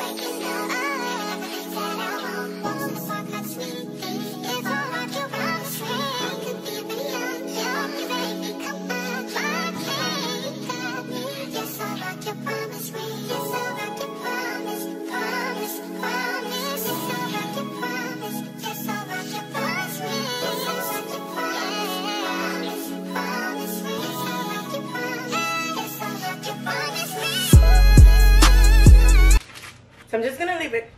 like So I'm just gonna leave it.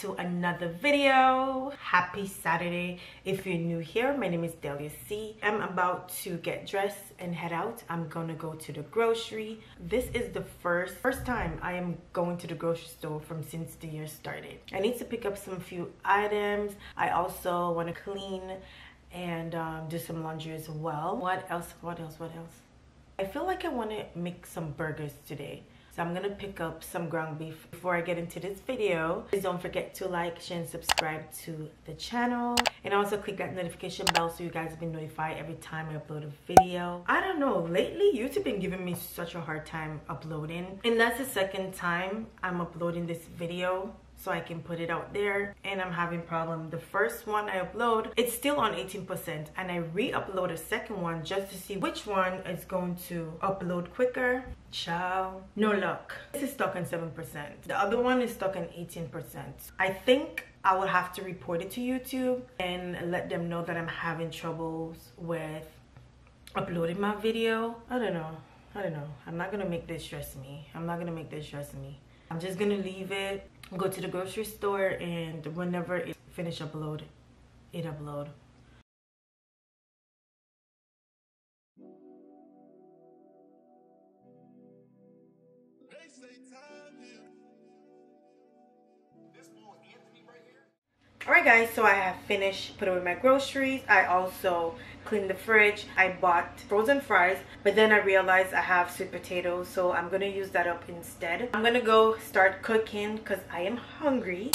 To another video. Happy Saturday. If you're new here, my name is Dailia Cee. I'm about to get dressed and head out. I'm gonna go to the grocery. This is the first first time I am going to the grocery store from since the year started. I need to pick up some few items. I also want to clean and um, do some laundry as well. What else? What else? What else? I feel like I want to make some burgers today. So I'm gonna pick up some ground beef. Before I get into this video, please don't forget to like, share, and subscribe to the channel. And also click that notification bell so you guys have been notified every time I upload a video. I don't know, lately YouTube been giving me such a hard time uploading. And that's the second time I'm uploading this video so I can put it out there and I'm having problem. The first one I upload, it's still on 18% and I re-upload a second one just to see which one is going to upload quicker. Ciao. No luck. This is stuck on 7%. The other one is stuck on 18%. I think I will have to report it to YouTube and let them know that I'm having troubles with uploading my video. I don't know. I don't know. I'm not gonna make this stress me. I'm not gonna make this stress me. I'm just gonna leave it go to the grocery store and whenever it finish upload it upload Alright guys, so I have finished putting away my groceries. I also cleaned the fridge. I bought frozen fries, but then I realized I have sweet potatoes, so I'm gonna use that up instead. I'm gonna go start cooking because I am hungry.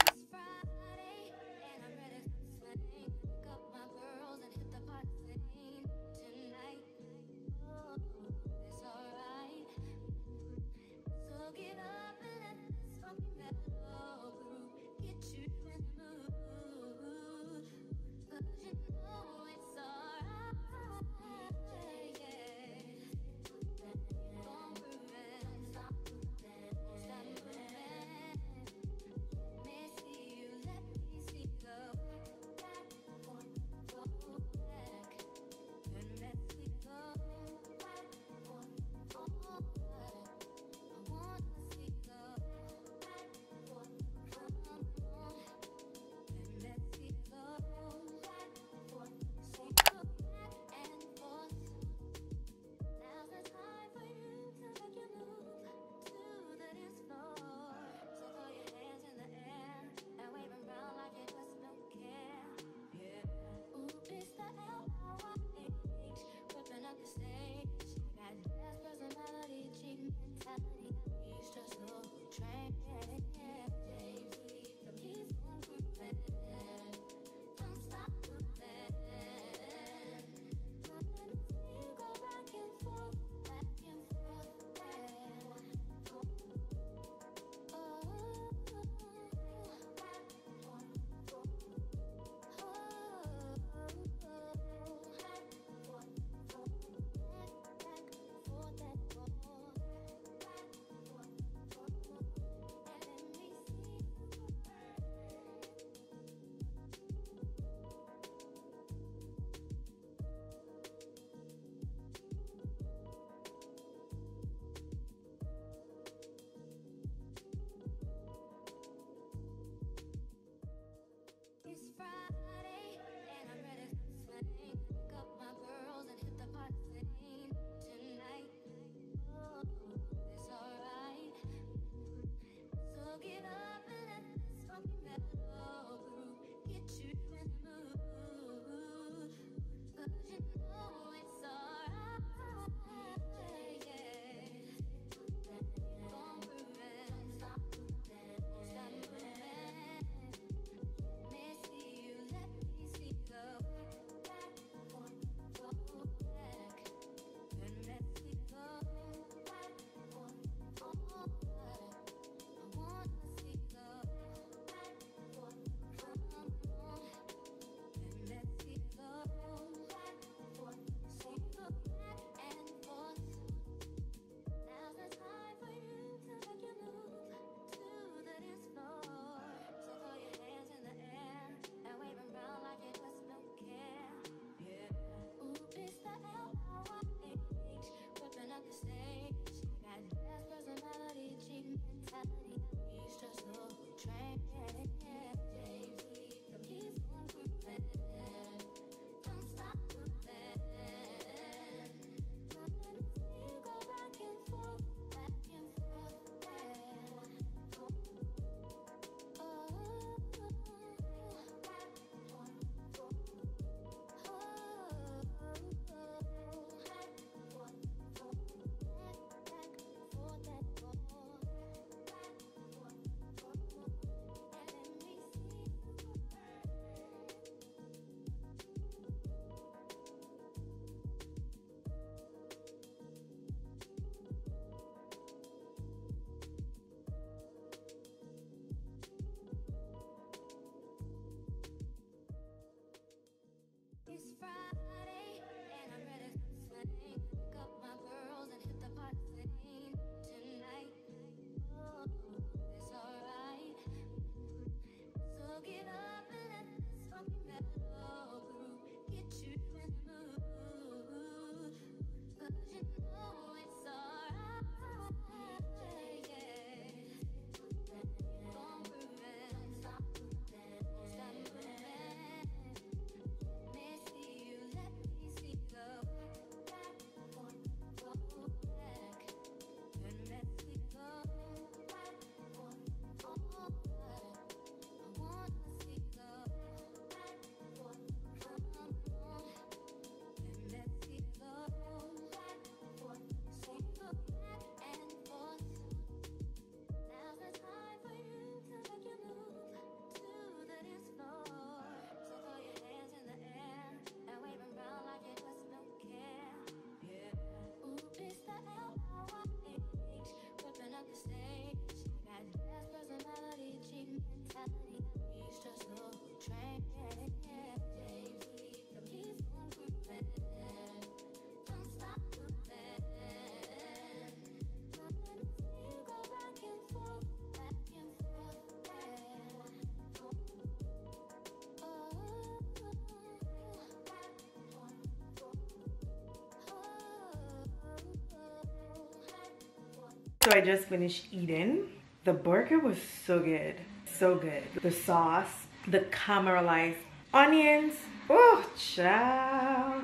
I just finished eating. The burger was so good. So good. The sauce, the caramelized onions. Oh, child.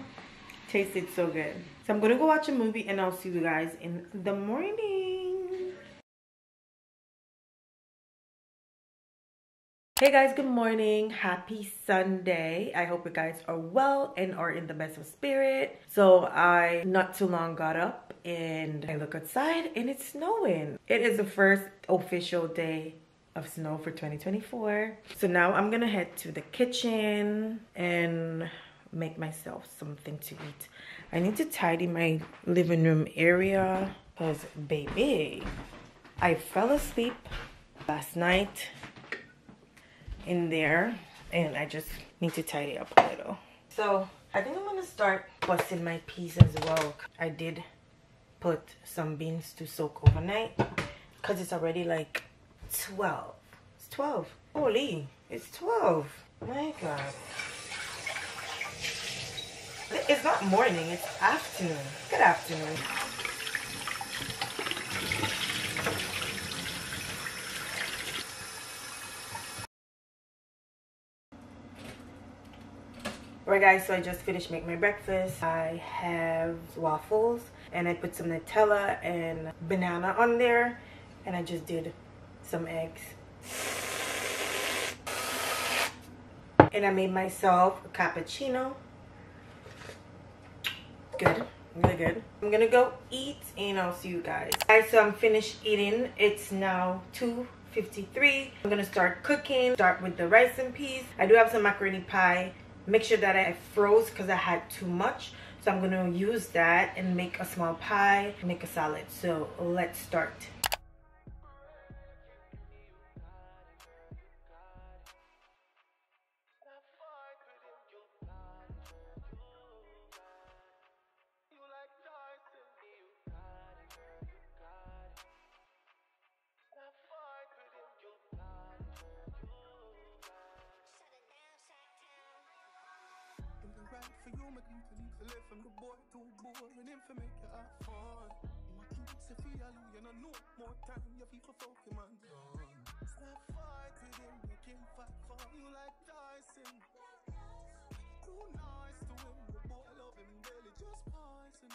Tasted so good. So I'm gonna go watch a movie and I'll see you guys in the morning. Hey guys, good morning. Happy Sunday. I hope you guys are well and are in the best of spirit. So I not too long got up and I look outside and it's snowing. It is the first official day of snow for 2024. So now I'm gonna head to the kitchen and make myself something to eat. I need to tidy my living room area because baby, I fell asleep last night in there and I just need to tidy up a little. So I think I'm gonna start busting my peas as well. I did put some beans to soak overnight because it's already like 12. It's 12. Holy, it's 12. My God. It's not morning, it's afternoon. Good afternoon. Alright guys, so I just finished making my breakfast. I have waffles and I put some Nutella and banana on there and I just did some eggs. And I made myself a cappuccino good really good i'm gonna go eat and i'll see you guys guys so i'm finished eating it's now 2:53. i'm gonna start cooking start with the rice and peas i do have some macaroni pie make sure that i froze because i had too much. So i'm gonna use that and make a small pie make a salad. So let's start for you, my keep to left from the boy too boring him for make you have fun. Say for you, you know no more time, you feel for him and done. Stop fight with him, make him fight for you like Tyson. Too nice to him, the boy love him barely just poison.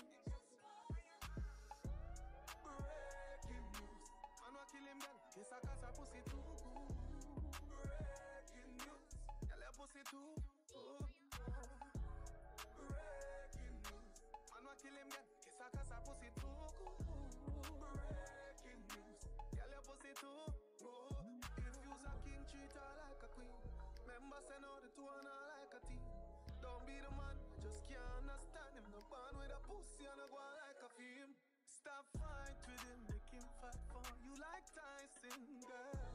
Breaking news, man wa kill him girl, kiss a cause her pussy too. Breaking news, girl your pussy too him, him fight for you like Tyson, girl.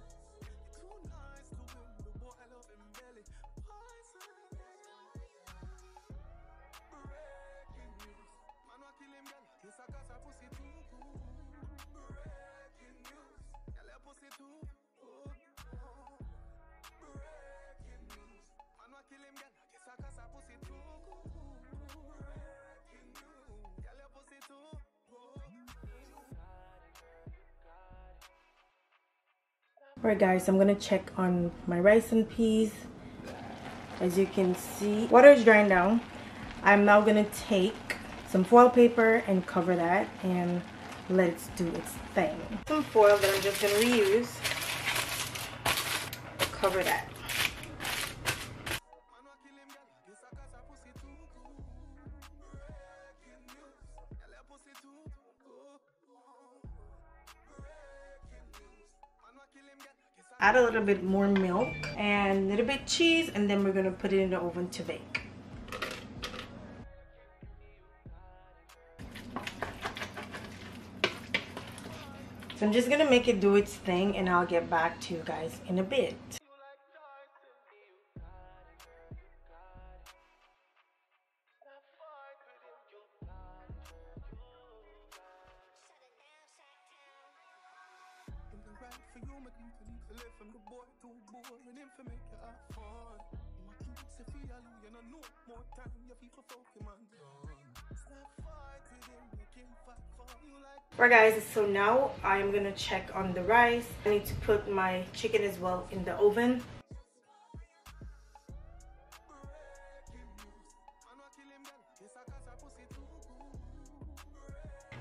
Too nice to him, the boy I love him belly. Poison. Kiss a cause her pussy too. Breaking Alright guys, I'm gonna check on my rice and peas. As you can see, water is drying down. I'm now gonna take some foil paper and cover that and let it do its thing. Some foil that I'm just going to reuse. Cover that. Add a little bit more milk and a little bit cheese and then we're to put it in the oven to bake. So I'm just gonna make it do its thing and I'll get back to you guys in a bit. warning for make you have fun. If you no more time you Right guys, so now I'm gonna check on the rice. I need to put my chicken as well in the oven.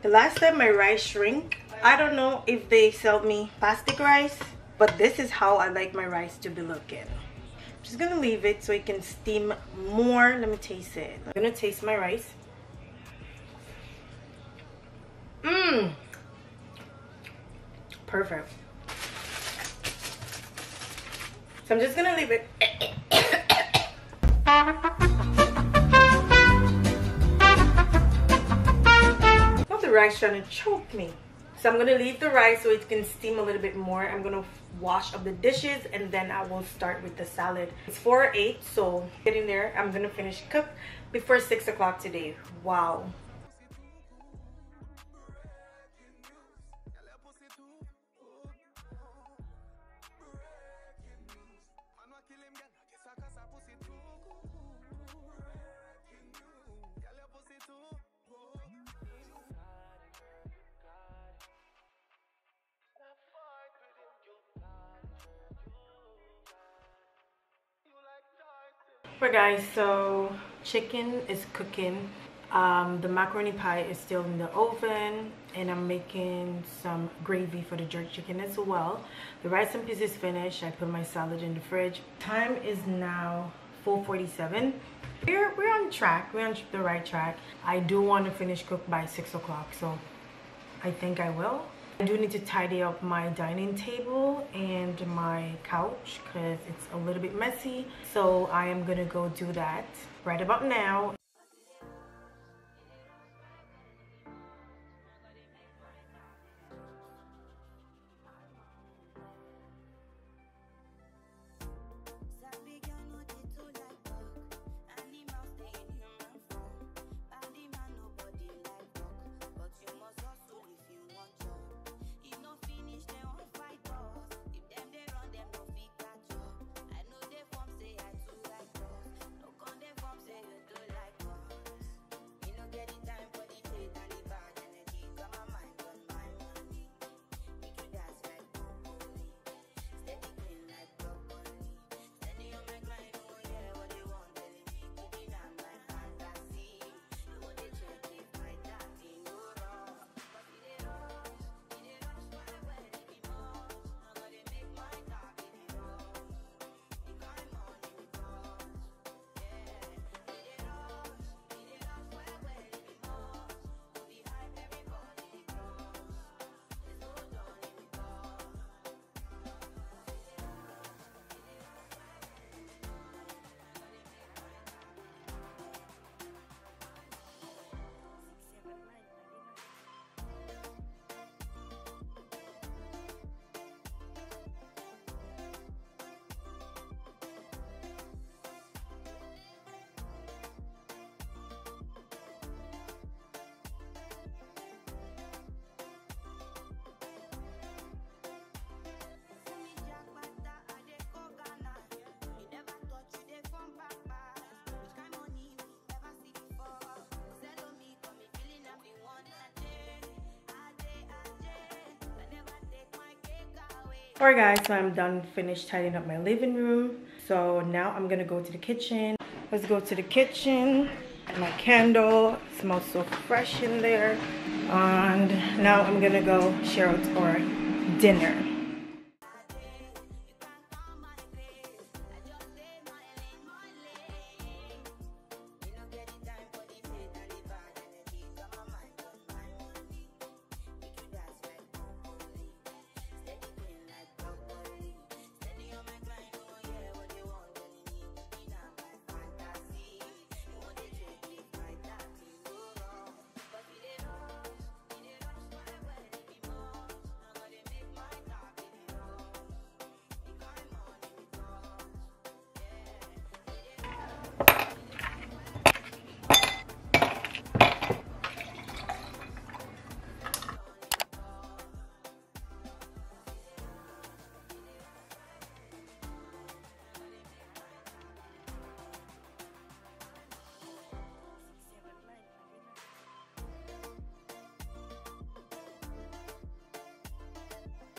The last time my rice shrink, I don't know if they sell me plastic rice but this is how I like my rice to be looking. I'm just gonna leave it so it can steam more. Let me taste it. I'm gonna taste my rice. Mmm. Perfect. So I'm just gonna leave it. Not the rice trying to choke me. So I'm gonna leave the rice so it can steam a little bit more. I'm gonna wash up the dishes and then I will start with the salad. It's 4 or 8, so getting there. I'm gonna finish cook before 6 o'clock today. Wow. Right guys, so chicken is cooking. Um, the macaroni pie is still in the oven and I'm making some gravy for the jerk chicken as well. The rice and peas is finished. I put my salad in the fridge. Time is now 4.47. We're, we're on track. We're on the right track. I do want to finish cook by 6 o'clock, so I think I will. I do need to tidy up my dining table and my couch because it's a little bit messy. So I am gonna go do that right about now. Alright guys, so I'm done finished tidying up my living room. So now I'm gonna go to the kitchen. Let's go to the kitchen. My candle it smells so fresh in there. And now I'm gonna go share out our dinner.